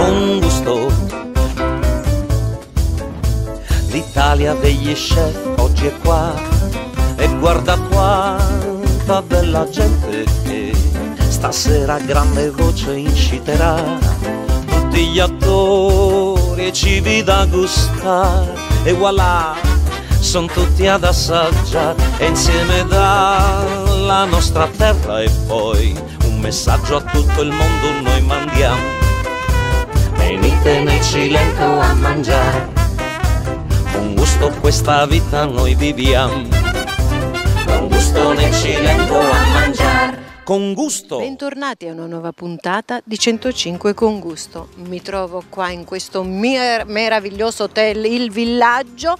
con gusto. L'Italia degli chef oggi è qua e guarda quanta bella gente che stasera grande voce inciterà tutti gli attori e cibi da gustare. E voilà sono tutti ad assaggiare insieme dalla nostra terra e poi un messaggio a tutto il mondo noi mandiamo venite nel Cilento a mangiare con gusto questa vita noi viviamo con gusto nel Cilento a mangiare con gusto. Bentornati a una nuova puntata di 105 con gusto. Mi trovo qua in questo mer- meraviglioso hotel Il Villaggio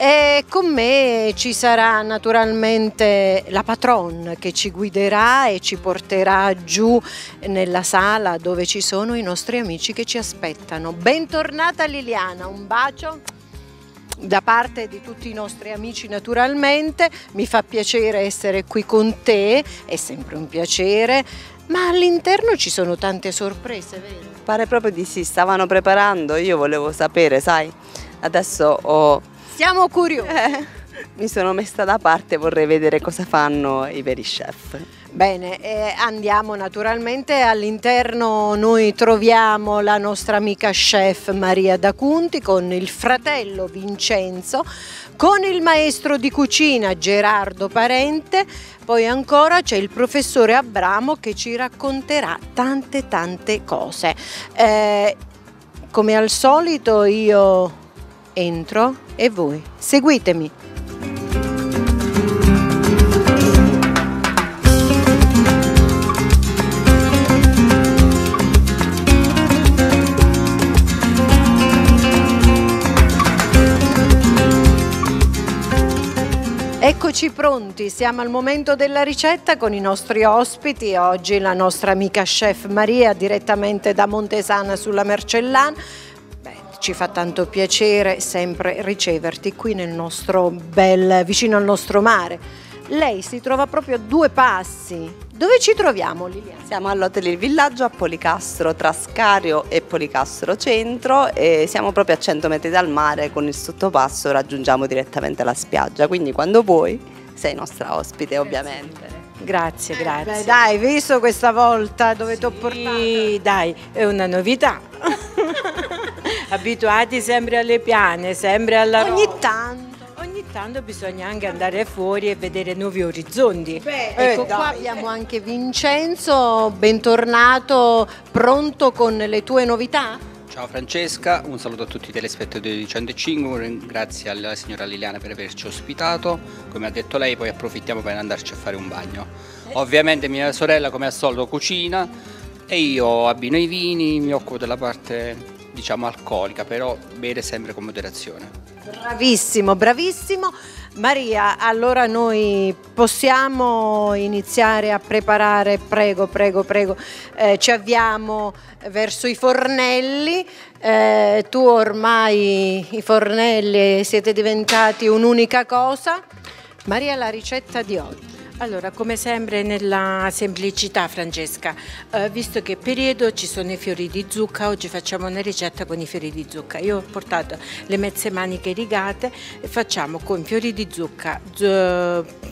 e con me ci sarà naturalmente la patron che ci guiderà e ci porterà giù nella sala dove ci sono i nostri amici che ci aspettano. Bentornata Liliana, un bacio da parte di tutti i nostri amici naturalmente, mi fa piacere essere qui con te, è sempre un piacere, ma all'interno ci sono tante sorprese, vero? Pare proprio di sì, stavano preparando, io volevo sapere, sai, adesso ho... Siamo curiosi. Eh, mi sono messa da parte, vorrei vedere cosa fanno i veri chef. Bene, eh, andiamo naturalmente all'interno, noi troviamo la nostra amica chef Maria D'Acunti con il fratello Vincenzo, con il maestro di cucina Gerardo Parente, poi ancora c'è il professore Abramo che ci racconterà tante tante cose. Eh, come al solito io entro e voi seguitemi. Eccoci pronti, siamo al momento della ricetta con i nostri ospiti. Oggi la nostra amica chef Maria direttamente da Montesana sulla Mercellana. Ci fa tanto piacere sempre riceverti qui nel nostro bel, vicino al nostro mare. Lei si trova proprio a due passi. Dove ci troviamo Liliana? Siamo all'Hotel Il Villaggio a Policastro tra Scario e Policastro Centro e siamo proprio a 100 metri dal mare con il sottopasso raggiungiamo direttamente la spiaggia, quindi quando vuoi sei nostra ospite ovviamente. Grazie, grazie. Beh, dai, visto questa volta dove sì, ti ho portato? Sì, dai, è una novità. Abituati sempre alle piane, sempre alla Ogni roba. tanto ogni tanto bisogna anche andare fuori e vedere nuovi orizzonti. Beh, ecco eh, qua abbiamo anche Vincenzo, bentornato, pronto con le tue novità? Ciao Francesca, un saluto a tutti i telespettatori di 105, grazie alla signora Liliana per averci ospitato, come ha detto lei poi approfittiamo per andarci a fare un bagno. Ovviamente mia sorella come al solito cucina e io abbino i vini, mi occupo della parte diciamo alcolica, però bere sempre con moderazione. Bravissimo, bravissimo. Maria, allora noi possiamo iniziare a preparare, prego, prego, prego, eh, ci avviamo verso i fornelli, eh, tu ormai i fornelli siete diventati un'unica cosa. Maria, la ricetta di oggi. Allora, come sempre nella semplicità Francesca, eh, visto che periodo ci sono i fiori di zucca, oggi facciamo una ricetta con i fiori di zucca. Io ho portato le mezze maniche rigate e facciamo con fiori di zucca,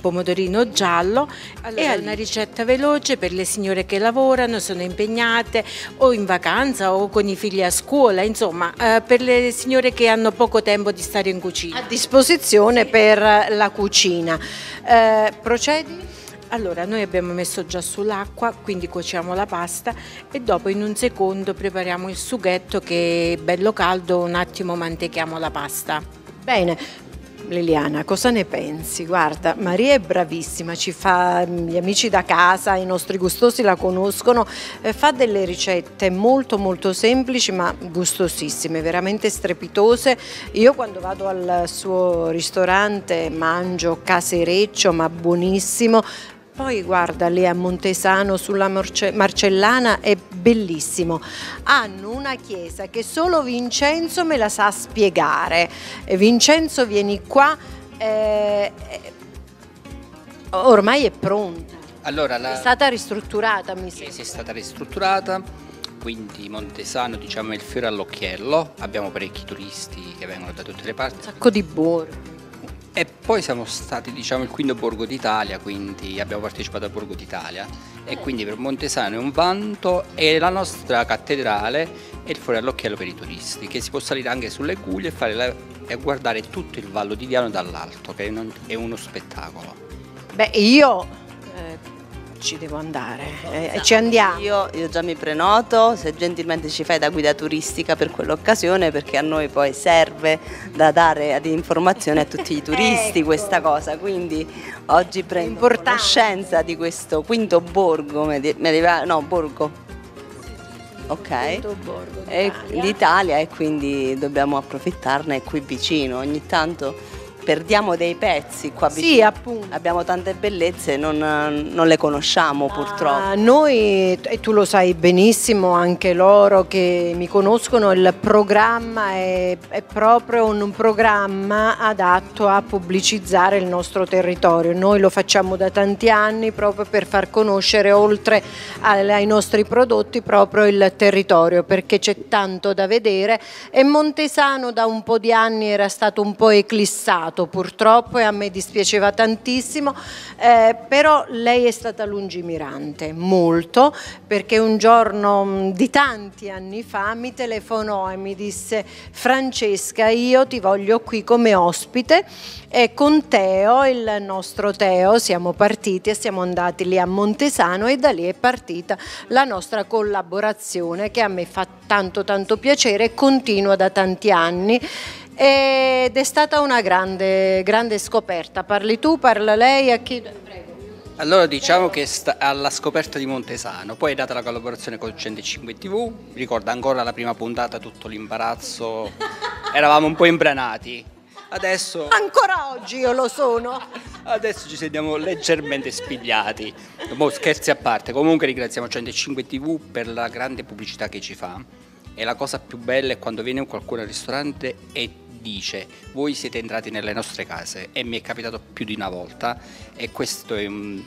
pomodorino giallo allora, è una ricetta veloce per le signore che lavorano, sono impegnate o in vacanza o con i figli a scuola, insomma eh, per le signore che hanno poco tempo di stare in cucina. A disposizione per la cucina. Eh, procedi? Allora, noi abbiamo messo già sull'acqua, quindi cuociamo la pasta e dopo in un secondo prepariamo il sughetto che è bello caldo, un attimo mantechiamo la pasta. Bene, Liliana, cosa ne pensi? Guarda, Maria è bravissima, ci fa gli amici da casa, i nostri gustosi la conoscono, eh, fa delle ricette molto molto semplici ma gustosissime, veramente strepitose. Io quando vado al suo ristorante mangio casereccio ma buonissimo, poi guarda lì a Montesano sulla Marcellana è bellissimo. Hanno una chiesa che solo Vincenzo me la sa spiegare. Vincenzo vieni qua, eh, ormai è pronta. Allora, la... È stata ristrutturata, mi sembra. Sì, è stata ristrutturata. quindi Montesano diciamo è il fiore all'occhiello, abbiamo parecchi turisti che vengono da tutte le parti. Un sacco di borghi. E poi siamo stati diciamo il quinto borgo d'Italia, quindi abbiamo partecipato al Borgo d'Italia e quindi per Montesano è un vanto e la nostra cattedrale è il fuori all'occhiello per i turisti, che si può salire anche sulle guglie e, la, e guardare tutto il Vallo di Diano dall'alto, che è uno spettacolo. Beh, io ci devo andare. E eh, ci andiamo. Io, io, già mi prenoto, se gentilmente ci fai da guida turistica per quell'occasione perché a noi poi serve da dare ad informazione a tutti i turisti ecco. questa cosa, quindi oggi prendo conoscenza di questo quinto borgo, medievale, no borgo. Ok? L'Italia e quindi dobbiamo approfittarne qui vicino, ogni tanto perdiamo dei pezzi qua vicino. Sì, appunto. Abbiamo tante bellezze e non, non, le conosciamo purtroppo. Ah, noi, e tu lo sai benissimo, anche loro che mi conoscono, il programma è, è proprio un programma adatto a pubblicizzare il nostro territorio. Noi lo facciamo da tanti anni proprio per far conoscere oltre ai nostri prodotti proprio il territorio perché c'è tanto da vedere e Montesano da un po' di anni era stato un po' eclissato passato purtroppo e a me dispiaceva tantissimo, eh, però lei è stata lungimirante, molto, perché un giorno mm, di tanti anni fa mi telefonò e mi disse Francesca io ti voglio qui come ospite e con Teo, il nostro Teo, siamo partiti e siamo andati lì a Montesano e da lì è partita la nostra collaborazione che a me fa tanto tanto piacere e continua da tanti anni ed è stata una grande, grande scoperta. Parli tu, parla lei, a chi... Prego. Allora diciamo che alla scoperta di Montesano, poi è data la collaborazione con 105 TV, ricorda ancora la prima puntata, tutto l'imbarazzo, eravamo un po' imbranati. Adesso... Ancora oggi io lo sono. Adesso ci sentiamo leggermente spigliati. Boh, scherzi a parte, comunque ringraziamo 105 TV per la grande pubblicità che ci fa. E la cosa più bella è quando viene qualcuno al ristorante e dice voi siete entrati nelle nostre case e mi è capitato più di una volta e questo è un,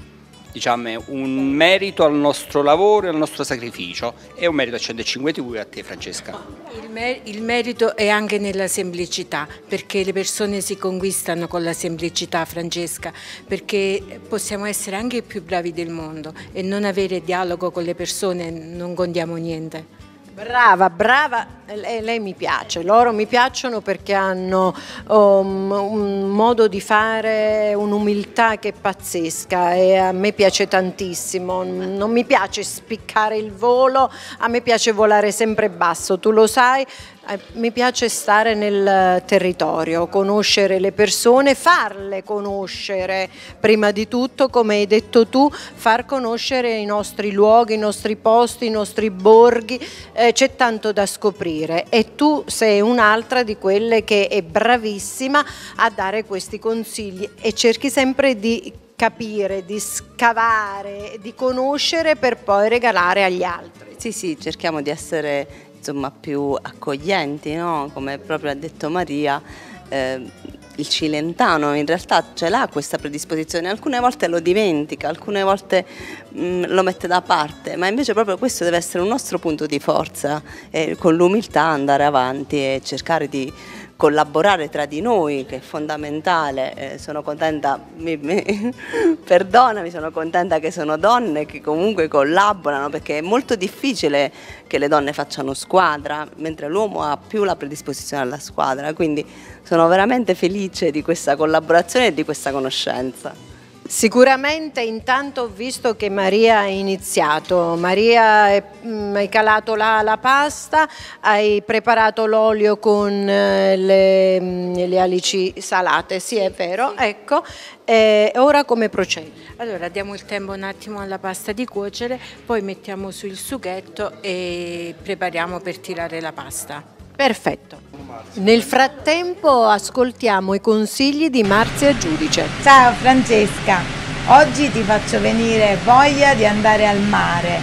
diciamo, un merito al nostro lavoro e al nostro sacrificio e un merito a 105 TV e a te Francesca. Il, mer il merito è anche nella semplicità perché le persone si conquistano con la semplicità Francesca perché possiamo essere anche i più bravi del mondo e non avere dialogo con le persone non contiamo niente. Brava, brava, lei, lei, mi piace, loro mi piacciono perché hanno um, un modo di fare, un'umiltà che è pazzesca e a me piace tantissimo, non mi piace spiccare il volo, a me piace volare sempre basso, tu lo sai, eh, mi piace stare nel territorio, conoscere le persone, farle conoscere prima di tutto, come hai detto tu, far conoscere i nostri luoghi, i nostri posti, i nostri borghi, eh, c'è tanto da scoprire e tu sei un'altra di quelle che è bravissima a dare questi consigli e cerchi sempre di capire, di scavare, di conoscere per poi regalare agli altri. Sì, sì, cerchiamo di essere insomma, più accoglienti, no? come proprio ha detto Maria. Eh, il cilentano in realtà ce l'ha questa predisposizione, alcune volte lo dimentica, alcune volte mh, mm, lo mette da parte, ma invece proprio questo deve essere un nostro punto di forza, eh, con l'umiltà andare avanti e cercare di collaborare tra di noi che è fondamentale, eh, sono contenta, mi, mi, perdonami, sono contenta che sono donne che comunque collaborano perché è molto difficile che le donne facciano squadra, mentre l'uomo ha più la predisposizione alla squadra, quindi sono veramente felice di questa collaborazione e di questa conoscenza. Sicuramente intanto ho visto che Maria ha iniziato, Maria mm, hai calato la, la, pasta, hai preparato l'olio con eh, le, mm, le, alici salate, sì è vero, ecco, e ora come procedi? Allora diamo il tempo un attimo alla pasta di cuocere, poi mettiamo sul sughetto e prepariamo per tirare la pasta. Perfetto. Nel frattempo ascoltiamo i consigli di Marzia Giudice. Ciao Francesca, oggi ti faccio venire voglia di andare al mare,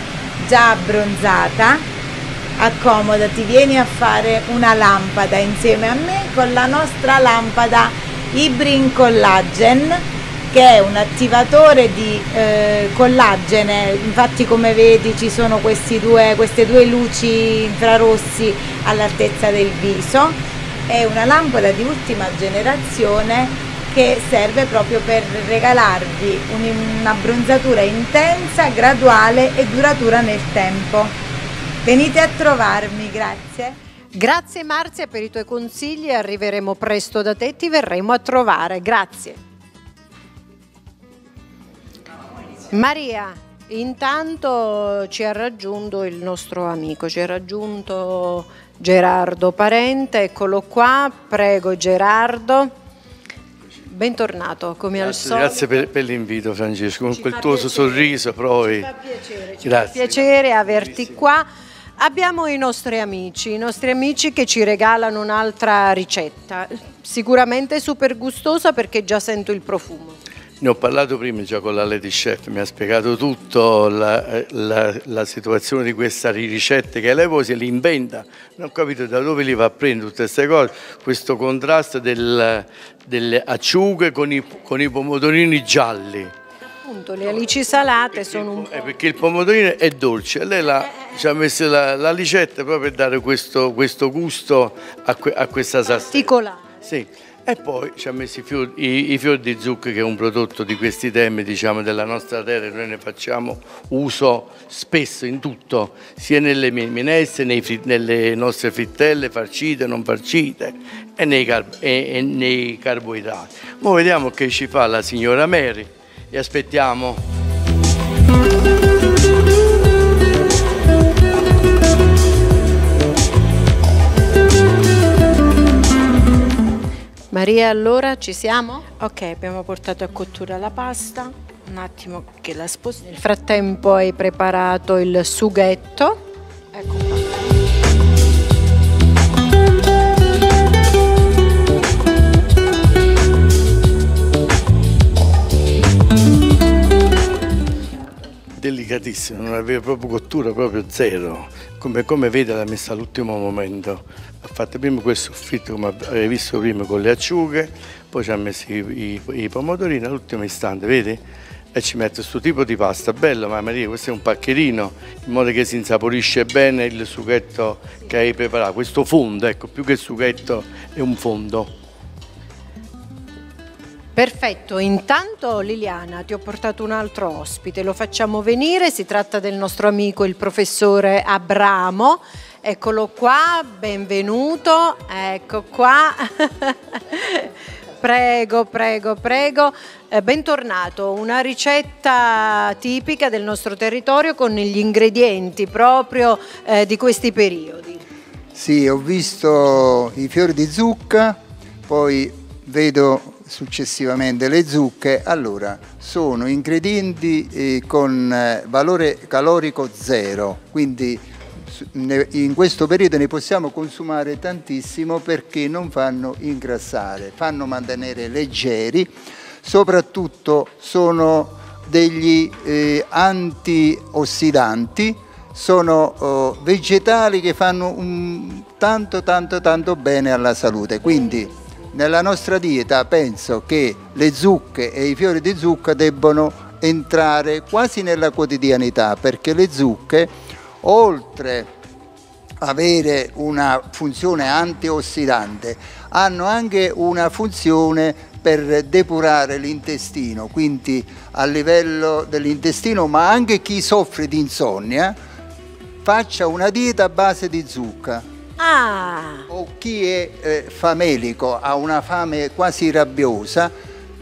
già abbronzata, accomodati, vieni a fare una lampada insieme a me con la nostra lampada Ibrin Collagen che è un attivatore di eh, collagene, infatti come vedi ci sono due, queste due luci infrarossi all'altezza del viso, è una lampada di ultima generazione che serve proprio per regalarvi un'abbronzatura intensa, graduale e duratura nel tempo. Venite a trovarmi, grazie. Grazie Marzia per i tuoi consigli, arriveremo presto da te, ti verremo a trovare, grazie. Maria, intanto ci ha raggiunto il nostro amico, ci ha raggiunto Gerardo Parente, eccolo qua, prego Gerardo. Bentornato come grazie, al solito. Grazie per, per l'invito Francesco, con quel tuo piacere, sorriso poi. Ci fa piacere, ci grazie. fa piacere averti qua. Abbiamo i nostri amici, i nostri amici che ci regalano un'altra ricetta, sicuramente super gustosa perché già sento il profumo. Ne ho parlato prima già con la Lady Chef, mi ha spiegato tutto la, la, la situazione di questa ricetta che lei poi se li inventa, non ho capito da dove li va a prendere tutte queste cose, questo contrasto del, delle acciughe con i, con i pomodorini gialli. Appunto, le alici salate sono un po'... Eh, perché il pomodorino è dolce, lei la, ci ha messo la, la ricetta proprio per dare questo, questo gusto a, que, a questa salsa. Particolare. Sì. E poi ci ha messo i fiori, i, i fiori, di zucca che è un prodotto di questi temi diciamo, della nostra terra, noi ne facciamo uso spesso in tutto, sia nelle minestre, nei, nelle nostre frittelle farcite, non farcite e nei, e, e nei carboidrati. Ora vediamo che ci fa la signora Mary e aspettiamo. Maria, allora ci siamo? Ok, abbiamo portato a cottura la pasta, un attimo che la spostiamo. Nel frattempo hai preparato il sughetto. Ecco qua. Delicatissimo, non aveva proprio cottura, proprio zero, come, come vede l'ha messa all'ultimo momento, ha fatto prima quel soffritto come avevi visto prima con le acciughe, poi ci ha messo i, i, i pomodorini all'ultimo istante, vedi? E ci mette questo tipo di pasta, bello ma Maria, questo è un paccherino, in modo che si insaporisce bene il sughetto che hai preparato, questo fondo, ecco, più che sughetto è un fondo. Perfetto, intanto Liliana ti ho portato un altro ospite, lo facciamo venire, si tratta del nostro amico il professore Abramo, eccolo qua, benvenuto, ecco qua, prego, prego, prego, eh, bentornato, una ricetta tipica del nostro territorio con gli ingredienti proprio eh, di questi periodi. Sì, ho visto i fiori di zucca, poi vedo successivamente le zucche, allora sono ingredienti eh, con eh, valore calorico zero, quindi in questo periodo ne possiamo consumare tantissimo perché non fanno ingrassare, fanno mantenere leggeri, soprattutto sono degli eh, antiossidanti, sono oh, vegetali che fanno un, tanto tanto tanto bene alla salute. Quindi nella nostra dieta penso che le zucche e i fiori di zucca debbono entrare quasi nella quotidianità perché le zucche oltre avere una funzione antiossidante hanno anche una funzione per depurare l'intestino, quindi a livello dell'intestino, ma anche chi soffre di insonnia faccia una dieta a base di zucca Ah. O chi è eh, famelico, ha una fame quasi rabbiosa,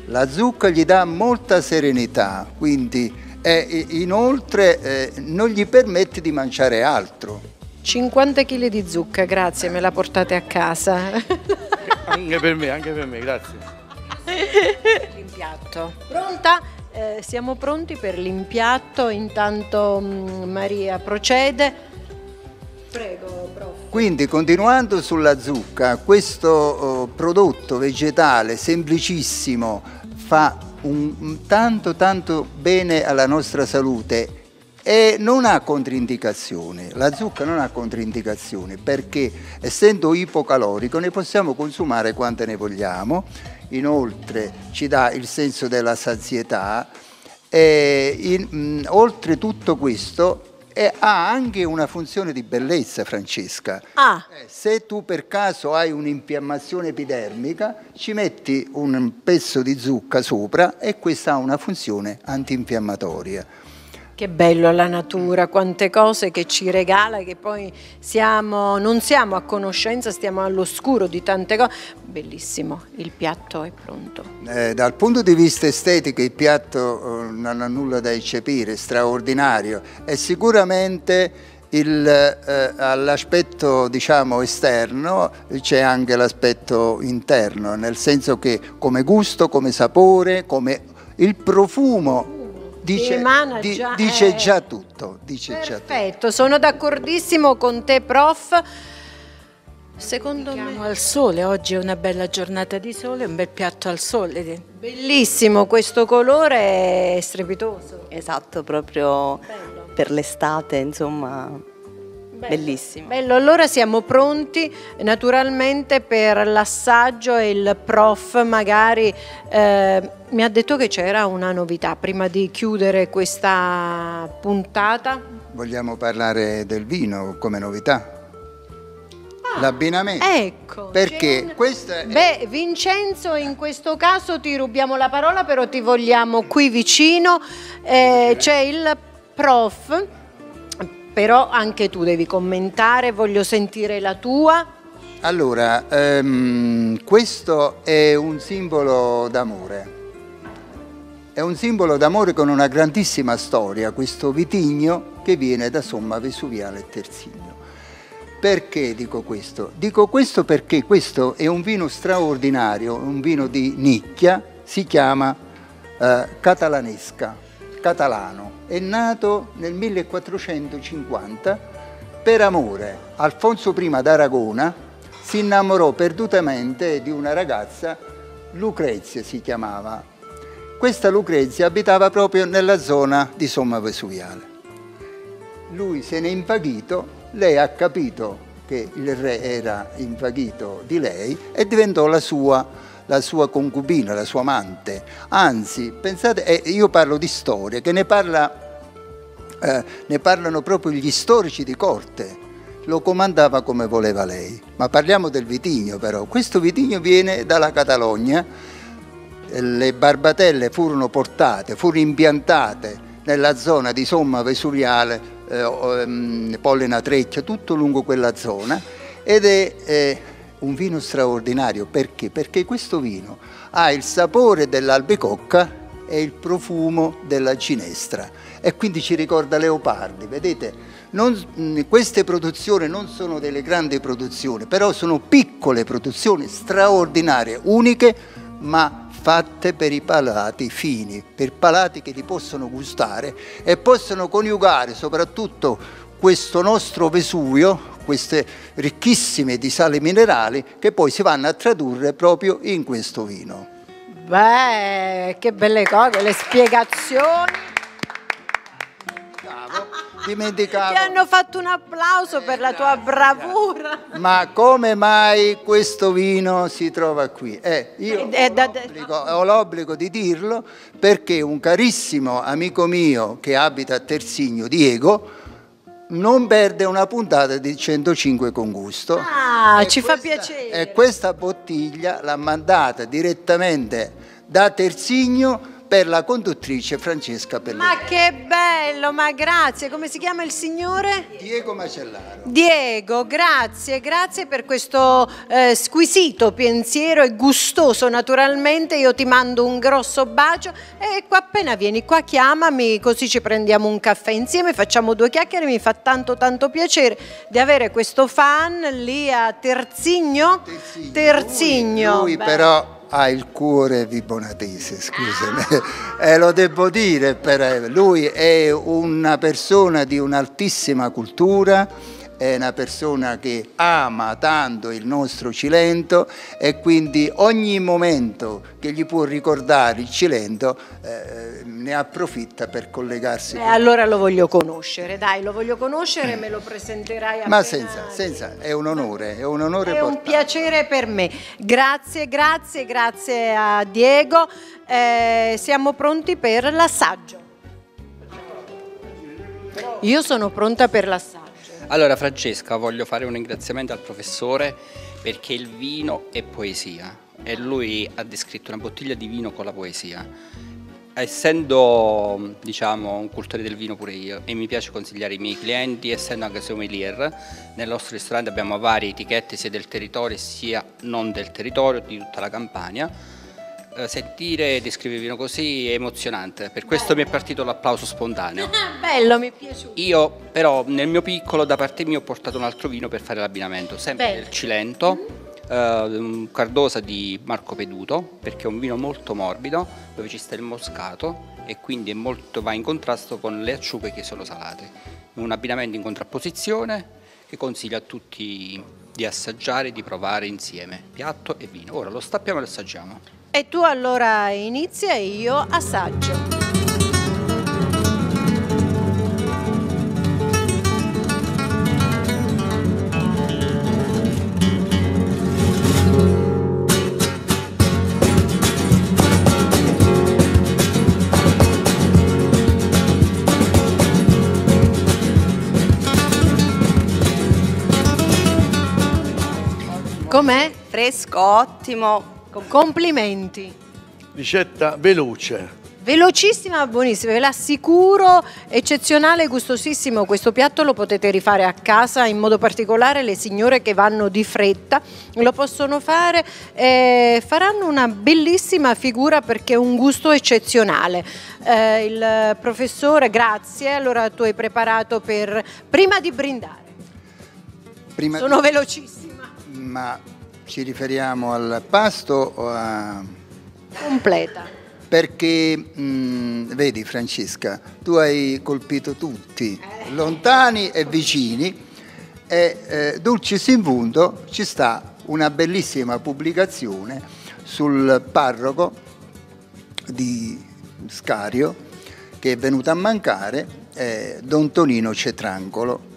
la zucca gli dà molta serenità, quindi eh, inoltre eh, non gli permette di mangiare altro. 50 kg di zucca, grazie, me la portate a casa. anche per me, anche per me, grazie. L'impiatto. Pronta? Eh, siamo pronti per l'impiatto, intanto mh, mm, Maria procede. Prego. Quindi continuando sulla zucca, questo oh, prodotto vegetale semplicissimo fa un, tanto tanto bene alla nostra salute e non ha controindicazioni, la zucca non ha controindicazioni perché essendo ipocalorico ne possiamo consumare quante ne vogliamo. Inoltre ci dà il senso della sazietà. E in, mh, oltre tutto questo e ha anche una funzione di bellezza, Francesca. Ah. Eh, se tu per caso hai un'infiammazione epidermica, ci metti un pezzo di zucca sopra e questa ha una funzione antinfiammatoria. Che bello la natura, quante cose che ci regala, che poi siamo, non siamo a conoscenza, stiamo all'oscuro di tante cose. Bellissimo, il piatto è pronto. Eh, dal punto di vista estetico il piatto eh, non ha nulla da eccepire, straordinario e sicuramente eh, all'aspetto diciamo, esterno c'è anche l'aspetto interno, nel senso che come gusto, come sapore, come il profumo dice, di, già, dice eh, già tutto. Dice perfetto, già tutto. sono d'accordissimo con te prof. Secondo Siamo me al sole, oggi è una bella giornata di sole, un bel piatto al sole. Bellissimo, questo colore è strepitoso. Esatto, proprio Bello. per l'estate, insomma, Bello. Bellissimo. Bello, allora siamo pronti naturalmente per l'assaggio e il prof magari eh, mi ha detto che c'era una novità prima di chiudere questa puntata. Vogliamo parlare del vino come novità? Ah, L'abbinamento. Ecco. Perché un... questa è... Beh, Vincenzo, in questo caso ti rubiamo la parola, però ti vogliamo qui vicino. Eh, c'è il prof però anche tu devi commentare, voglio sentire la tua. Allora, ehm, questo è un simbolo d'amore, è un simbolo d'amore con una grandissima storia, questo vitigno che viene da Somma Vesuviale Terzigno. Perché dico questo? Dico questo perché questo è un vino straordinario, un vino di nicchia, si chiama eh, catalanesca, catalano è nato nel 1450 per amore. Alfonso I d'Aragona si innamorò perdutamente di una ragazza, Lucrezia si chiamava. Questa Lucrezia abitava proprio nella zona di Somma Vesuviale. Lui se n'è invaghito, lei ha capito che il re era invaghito di lei e diventò la sua la sua concubina, la sua amante. Anzi, pensate, eh, io parlo di storia, che ne, parla, eh, ne parlano proprio gli storici di corte. Lo comandava come voleva lei. Ma parliamo del vitigno però. Questo vitigno viene dalla Catalogna. Le barbatelle furono portate, furono impiantate nella zona di Somma Vesuviale, eh, um, Pollena Treccia, tutto lungo quella zona ed è eh, un vino straordinario. Perché? Perché questo vino ha il sapore dell'albicocca e il profumo della ginestra e quindi ci ricorda Leopardi. Vedete, non, queste produzioni non sono delle grandi produzioni, però sono piccole produzioni straordinarie, uniche, ma fatte per i palati fini, per palati che li possono gustare e possono coniugare soprattutto questo nostro Vesuvio queste ricchissime di sali minerali che poi si vanno a tradurre proprio in questo vino. Beh, che belle cose, le spiegazioni. Dimenticavo. Ti hanno fatto un applauso per la tua bravura. Ma come mai questo vino si trova qui? Eh, io ho l'obbligo, ho l'obbligo di dirlo perché un carissimo amico mio che abita a Tersigno, Diego, non perde una puntata di 105 con gusto. Ah, e ci questa, fa piacere. E questa bottiglia l'ha mandata direttamente da Tersigno per la conduttrice Francesca Pellegrini. Ma che bello, ma grazie. Come si chiama il signore? Diego Macellaro. Diego, grazie, grazie per questo eh, squisito pensiero e gustoso naturalmente. Io ti mando un grosso bacio e qua appena vieni qua chiamami così ci prendiamo un caffè insieme, facciamo due chiacchiere, mi fa tanto tanto piacere di avere questo fan lì a Terzigno. Terzigno. Terzigno. Lui, lui però ha il cuore vibonatese, scusami, eh, lo devo dire, per, lui è una persona di un'altissima cultura è una persona che ama tanto il nostro Cilento e quindi ogni momento che gli può ricordare il Cilento eh, ne approfitta per collegarsi. E eh, allora lo voglio conoscere, dai, lo voglio conoscere, me lo presenterai a Ma senza, senza, è un onore, è un onore È portare. un piacere per me. Grazie, grazie, grazie a Diego. Eh, siamo pronti per l'assaggio. Io sono pronta per l'assaggio. Allora Francesca, voglio fare un ringraziamento al professore perché il vino è poesia e lui ha descritto una bottiglia di vino con la poesia. Essendo diciamo, un cultore del vino pure io e mi piace consigliare i miei clienti, essendo anche sommelier, nel nostro ristorante abbiamo varie etichette sia del territorio sia non del territorio, di tutta la Campania sentire e descrivere vino così è emozionante, per questo mi è partito l'applauso spontaneo. Bello, mi è piaciuto. Io però nel mio piccolo da parte mia ho portato un altro vino per fare l'abbinamento, sempre Bello. del Cilento, mm-hmm. uh, un Cardosa di Marco Peduto, perché è un vino molto morbido, dove ci sta il moscato e quindi molto, va in contrasto con le acciughe che sono salate. Un abbinamento in contrapposizione che consiglio a tutti di assaggiare e di provare insieme, piatto e vino. Ora lo stappiamo e lo assaggiamo. E tu allora inizia e io assaggio. Com'è? Fresco, ottimo, Complimenti. Ricetta veloce. Velocissima, buonissima, ve l'assicuro, eccezionale, gustosissimo. Questo piatto lo potete rifare a casa, in modo particolare le signore che vanno di fretta lo possono fare e faranno una bellissima figura perché è un gusto eccezionale. Eh, il professore, grazie, allora tu hai preparato per prima di brindare. Prima Sono di... velocissima. Ma ci riferiamo al pasto o a... Completa. Perché, mh, mm, vedi Francesca, tu hai colpito tutti, eh. lontani e vicini, e eh, Dulcis in Vundo ci sta una bellissima pubblicazione sul parroco di Scario che è venuto a mancare, eh, Don Tonino Cetrancolo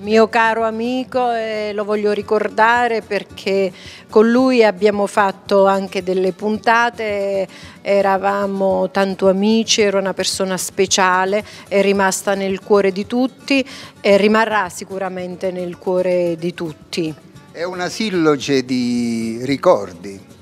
mio caro amico e lo voglio ricordare perché con lui abbiamo fatto anche delle puntate, eravamo tanto amici, era una persona speciale, è rimasta nel cuore di tutti e rimarrà sicuramente nel cuore di tutti. È una silloge di ricordi.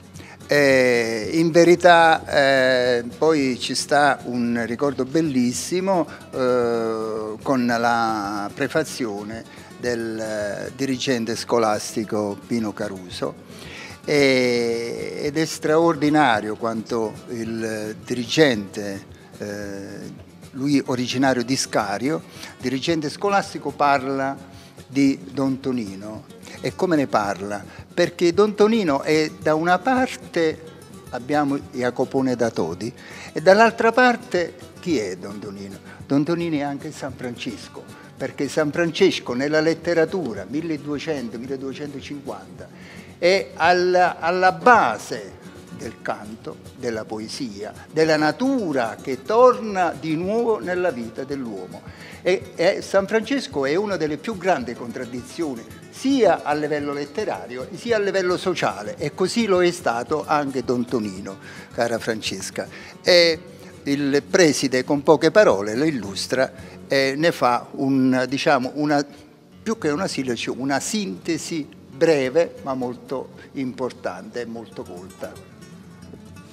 Eh, in verità eh, poi ci sta un ricordo bellissimo eh, con la prefazione del eh, dirigente scolastico Pino Caruso. E, ed è straordinario quanto il dirigente, eh, lui originario di Scario, dirigente scolastico parla di Don Tonino e come ne parla? Perché Don Tonino è da una parte abbiamo Jacopone da Todi e dall'altra parte chi è Don Tonino? Don Tonino è anche San Francesco, perché San Francesco nella letteratura 1200-1250 è alla, alla base del canto, della poesia, della natura che torna di nuovo nella vita dell'uomo. E, e, San Francesco è una delle più grandi contraddizioni sia a livello letterario sia a livello sociale e così lo è stato anche Don Tonino, cara Francesca. E il preside con poche parole lo illustra e ne fa un, diciamo, una, più che una sintesi, una sintesi breve ma molto importante e molto colta.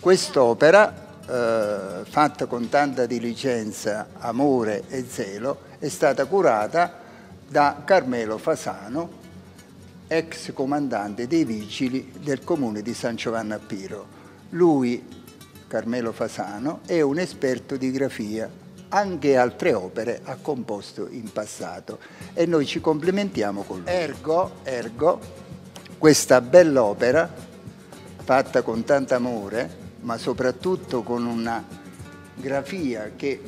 Quest'opera, eh, fatta con tanta diligenza, amore e zelo, è stata curata da Carmelo Fasano, ex comandante dei vigili del comune di San Giovanni a Piro. Lui, Carmelo Fasano, è un esperto di grafia, anche altre opere ha composto in passato e noi ci complimentiamo con lui. Ergo, ergo questa bella opera, fatta con tanto amore, ma soprattutto con una grafia che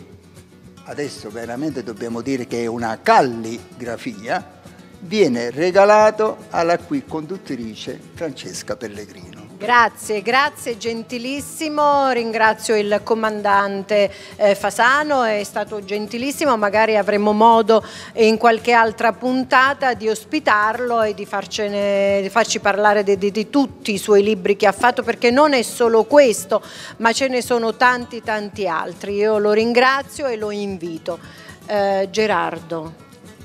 adesso veramente dobbiamo dire che è una calligrafia, viene regalato alla qui conduttrice Francesca Pellegrino. Grazie, grazie gentilissimo, ringrazio il comandante eh, Fasano, è stato gentilissimo, magari avremo modo in qualche altra puntata di ospitarlo e di, farcene, di farci parlare di, di, di, tutti i suoi libri che ha fatto perché non è solo questo ma ce ne sono tanti tanti altri, io lo ringrazio e lo invito. Eh, Gerardo.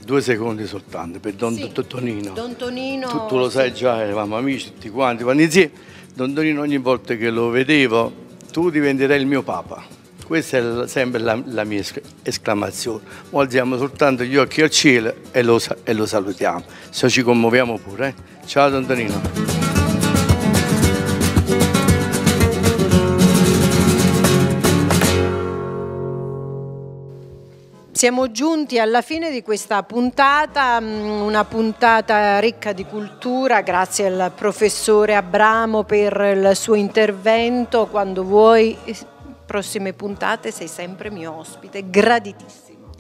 Due secondi soltanto per Don, Sì. Tonino. Don Tonino. Tu, tu lo sai già, eravamo amici tutti quanti, quando insieme. Don Tonino ogni volta che lo vedevo, tu diventerai il mio papa. Questa è sempre la, la mia esc- esclamazione. Ora alziamo soltanto gli occhi al cielo e lo, e lo salutiamo. Se ci commuoviamo pure. eh. Ciao Don Siamo giunti alla fine di questa puntata, mm, una puntata ricca di cultura, grazie al professore Abramo per il suo intervento. Quando vuoi, prossime puntate sei sempre mio ospite, graditissimo.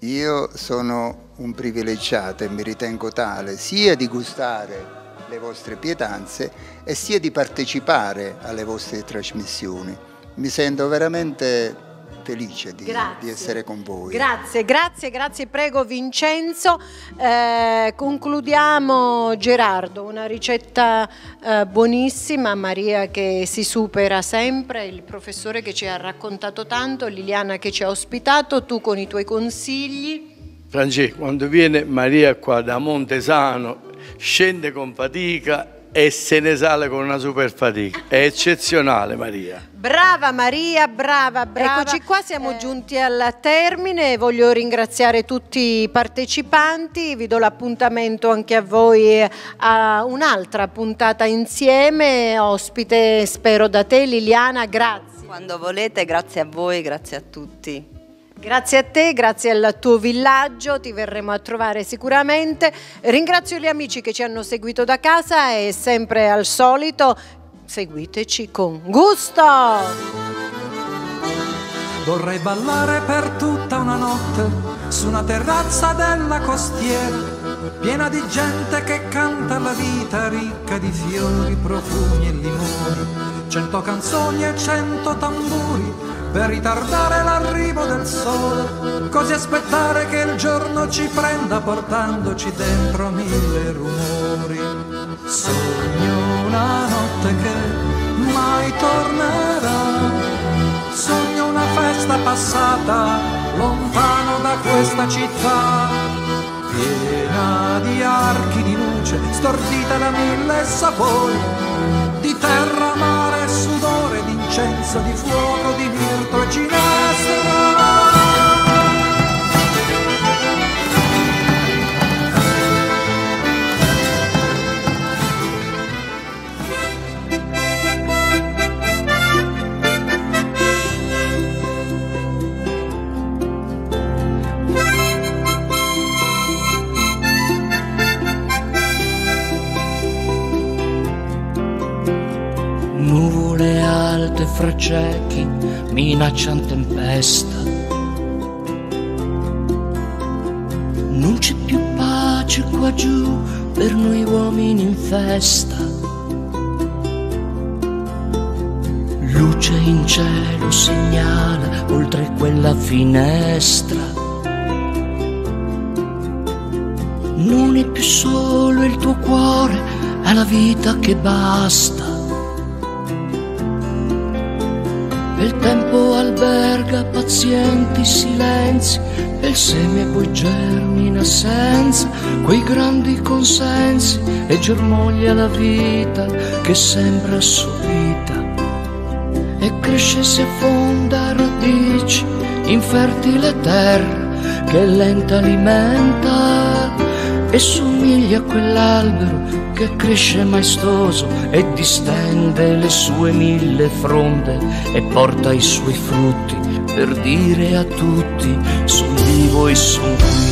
Io sono un privilegiato e mi ritengo tale sia di gustare le vostre pietanze e sia di partecipare alle vostre trasmissioni. Mi sento veramente felice di, di essere con voi. Grazie, grazie, grazie, prego Vincenzo. Eh, concludiamo Gerardo, una ricetta eh, buonissima, Maria che si supera sempre, il professore che ci ha raccontato tanto, Liliana che ci ha ospitato, tu con i tuoi consigli. Francesco, quando viene Maria qua da Montesano, scende con fatica e se ne sale con una super fatica. È eccezionale Maria. Brava Maria, brava, brava. Eccoci qua, siamo giunti al termine. Voglio ringraziare tutti i partecipanti. Vi do l'appuntamento anche a voi eh, a un'altra puntata insieme. Ospite, spero da te, Liliana. Grazie. Quando volete, grazie a voi, grazie a tutti. Grazie a te, grazie al tuo villaggio, ti verremo a trovare sicuramente. Ringrazio gli amici che ci hanno seguito da casa e sempre al solito seguiteci con gusto. Vorrei ballare per tutta una notte su una terrazza della costiera, piena di gente che canta la vita ricca di fiori, profumi e limoni. Cento canzoni e cento tamburi per ritardare l'arrivo del sole, così aspettare che il giorno ci prenda portandoci dentro mille rumori. Sogno una notte che mai tornerà. Sogno una festa passata lontano da questa città, piena di archi di luce, stordita da mille sapori, di terra, mare, sudore, di incenso, di fuoco, di mirto e ginestra. Fra ciechi minaccian tempesta. Non c'è più pace qua giù per noi uomini in festa. Luce in cielo segnala oltre quella finestra. Non è più solo il tuo cuore, è la vita che basta. Il tempo alberga pazienti silenzi e il seme poi germina senza quei grandi consensi e germoglia la vita che sembra assopita. E cresce e si affonda a radici in fertile terra che lenta alimenta e somiglia a quell'albero che cresce maestoso e distende le sue mille fronde e porta i suoi frutti per dire a tutti son vivo e son qui.